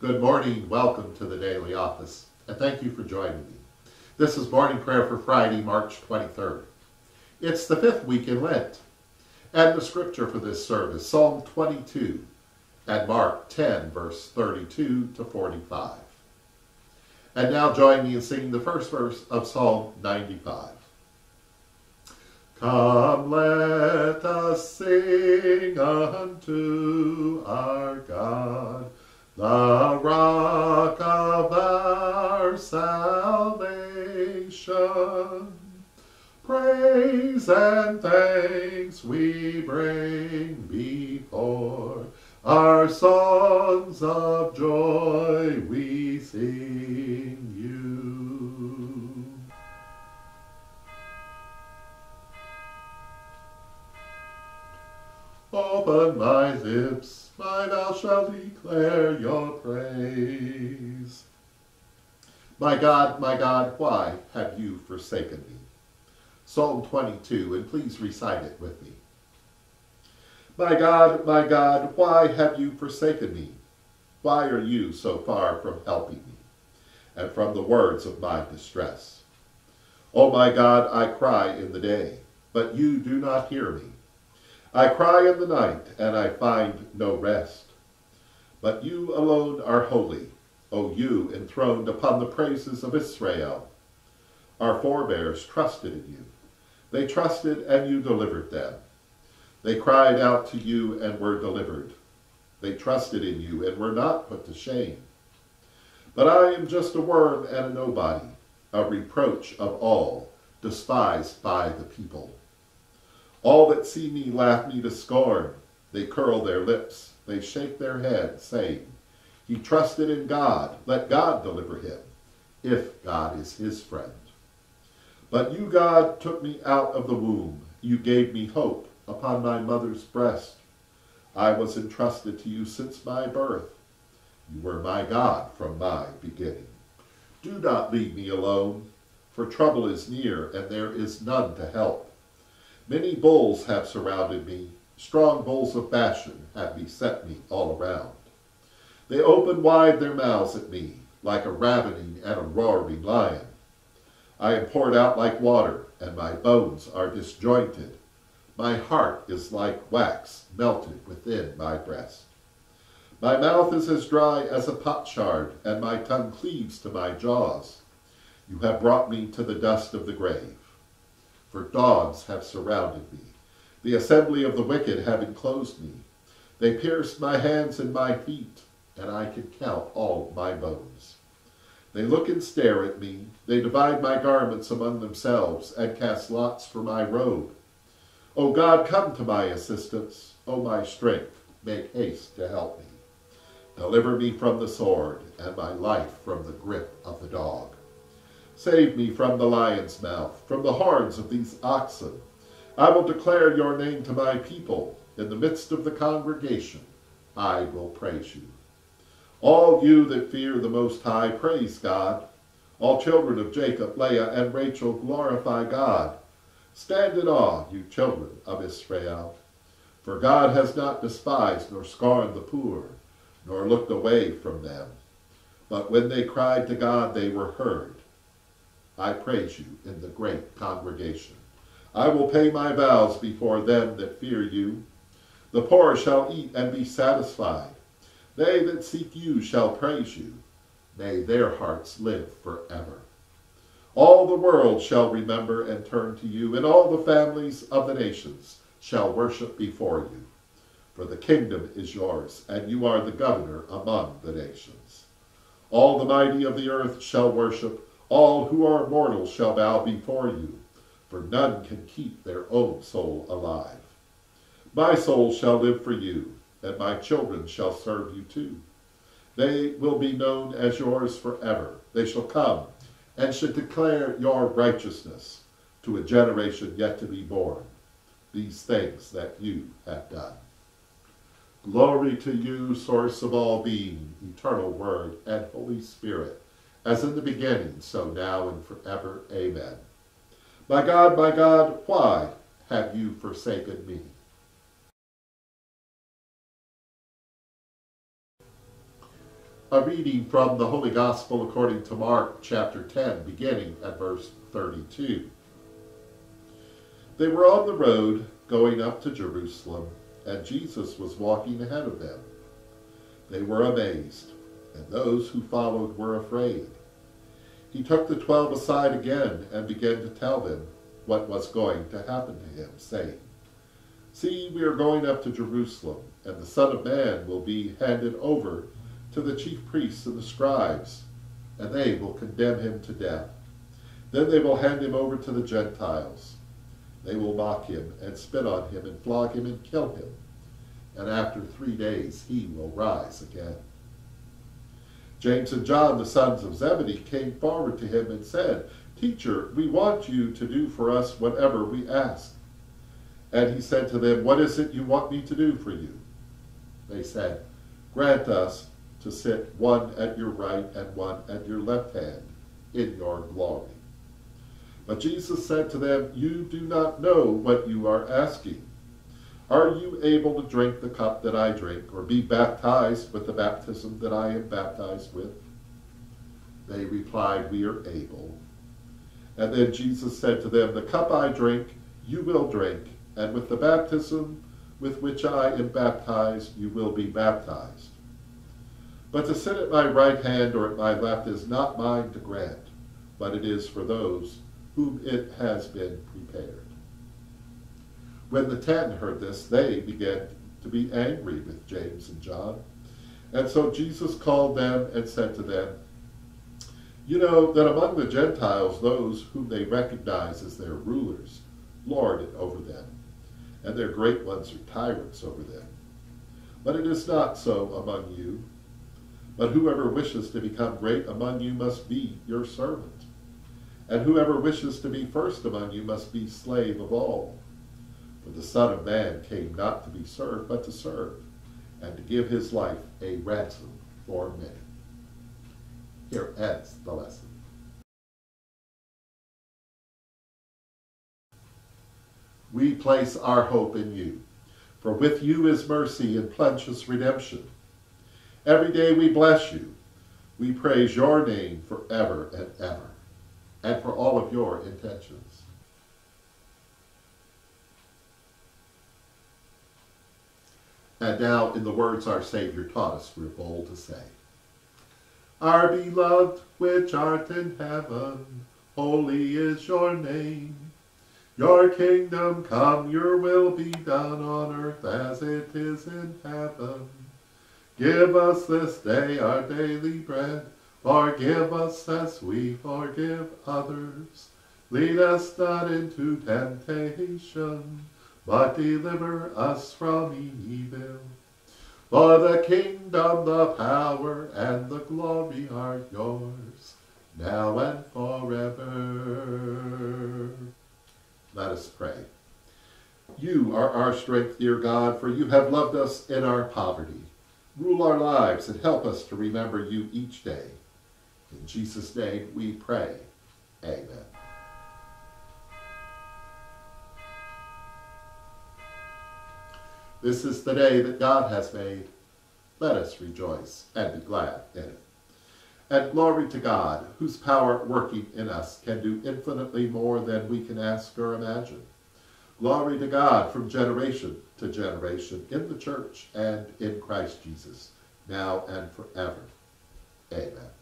Good morning. Welcome to the Daily Office, and thank you for joining me. This is morning prayer for Friday, March 23rd. It's the fifth week in Lent, and the scripture for this service, Psalm 22 and Mark 10, verse 32 to 45. And now join me in singing the first verse of Psalm 95. Come, let us sing unto our God the and thanks we bring before our songs of joy we sing you. Open my lips my mouth shall declare your praise. My God, my God, why have you forsaken me? Psalm 22, and please recite it with me. My God, my God, why have you forsaken me? Why are you so far from helping me, and from the words of my distress? O oh my God, I cry in the day, but you do not hear me. I cry in the night, and I find no rest. But you alone are holy, O you enthroned upon the praises of Israel. Our forebears trusted in you. They trusted, and you delivered them. They cried out to you and were delivered. They trusted in you and were not put to shame. But I am just a worm and a nobody, a reproach of all, despised by the people. All that see me laugh me to scorn. They curl their lips, they shake their head, saying, He trusted in God, let God deliver him, if God is his friend. But you, God, took me out of the womb. You gave me hope upon my mother's breast. I was entrusted to you since my birth. You were my God from my beginning. Do not leave me alone, for trouble is near, and there is none to help. Many bulls have surrounded me, strong bulls of Bashan have beset me all around. They open wide their mouths at me, like a ravening and a roaring lion. I am poured out like water, and my bones are disjointed. My heart is like wax melted within my breast. My mouth is as dry as a potsherd, and my tongue cleaves to my jaws. You have brought me to the dust of the grave for dogs have surrounded me. The assembly of the wicked have enclosed me. They pierced my hands and my feet, and I can count all my bones. They look and stare at me. They divide my garments among themselves and cast lots for my robe. O God, come to my assistance. O my strength, make haste to help me. Deliver me from the sword and my life from the grip of the dog. Save me from the lion's mouth, from the horns of these oxen. I will declare your name to my people. In the midst of the congregation, I will praise you. All you that fear the Most High, praise God. All children of Jacob, Leah, and Rachel, glorify God. Stand in awe, you children of Israel. For God has not despised nor scorned the poor, nor looked away from them. But when they cried to God, they were heard. I praise you in the great congregation. I will pay my vows before them that fear you. The poor shall eat and be satisfied. They that seek you shall praise you. May their hearts live forever. All the world shall remember and turn to you, and all the families of the nations shall worship before you. For the kingdom is yours, and you are the governor among the nations. All the mighty of the earth shall worship, all who are mortal shall bow before you, for none can keep their own soul alive. My soul shall live for you, and my children shall serve you too. They will be known as yours forever. They shall come and should declare your righteousness to a generation yet to be born, these things that you have done. Glory to you, source of all being, eternal word and Holy Spirit, as in the beginning, so now and forever. Amen. My God, my God, why have you forsaken me? A reading from the Holy Gospel according to Mark chapter 10, beginning at verse 32. They were on the road going up to Jerusalem, and Jesus was walking ahead of them. They were amazed, and those who followed were afraid. He took the twelve aside again and began to tell them what was going to happen to him, saying, See, we are going up to Jerusalem, and the Son of Man will be handed over to the chief priests and the scribes, and they will condemn him to death. Then they will hand him over to the Gentiles. They will mock him and spit on him and flog him and kill him. And after three days he will rise again. James and John, the sons of Zebedee, came forward to him and said, Teacher, we want you to do for us whatever we ask. And he said to them, What is it you want me to do for you? They said, Grant us to sit one at your right and one at your left hand in your glory. But Jesus said to them, You do not know what you are asking. Are you able to drink the cup that I drink, or be baptized with the baptism that I am baptized with? They replied, We are able. And then Jesus said to them, The cup I drink, you will drink, and with the baptism with which I am baptized, you will be baptized. But to sit at my right hand or at my left is not mine to grant, but it is for those whom it has been prepared. When the ten heard this, they began to be angry with James and John. And so Jesus called them and said to them, You know that among the Gentiles, those whom they recognize as their rulers lord it over them, and their great ones are tyrants over them. But it is not so among you. But whoever wishes to become great among you must be your servant. And whoever wishes to be first among you must be slave of all. For the Son of Man came not to be served, but to serve, and to give his life a ransom for many. Here ends the lesson. We place our hope in you, for with you is mercy and plenteous redemption. Every day we bless you. We praise your name forever and ever, and for all of your intentions. And now, in the words our Savior taught us, we're bold to say, Our beloved which art in heaven, holy is your name. Your kingdom come, your will be done on earth as it is in heaven. Give us this day our daily bread. Forgive us as we forgive others. Lead us not into temptation, but deliver us from evil. For the kingdom, the power, and the glory are yours, now and forever. Let us pray. You are our strength, dear God, for you have loved us in our poverty. Rule our lives and help us to remember you each day. In Jesus' name we pray. Amen. This is the day that God has made. Let us rejoice and be glad in it. And glory to God, whose power working in us can do infinitely more than we can ask or imagine. Glory to God from generation to generation in the church and in Christ Jesus, now and forever. Amen.